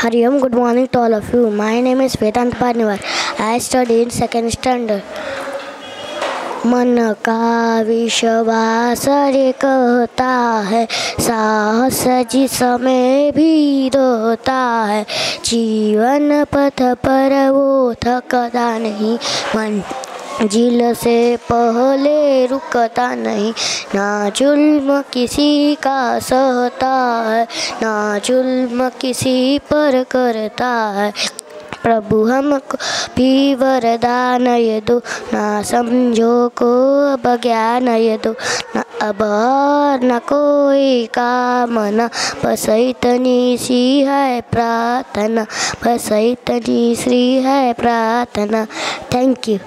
Hariom good morning to all of you my name is Vedant Paniwar I study in second standard मन का विश्वास कहता है साहस जी समय भी रोता है जीवन पथ पर वो थकता नहीं मन जिल से पहले रुकता नहीं। ना जुल्म किसी का सहता है, ना जुल्म किसी पर करता है। प्रभु हमको भी वरदान ये दो, ना समझो को अब ज्ञान ये दो। न अब और न कोई कामना बस इतनी सी है प्रार्थना, बस इतनी सी है प्रार्थना। Thank you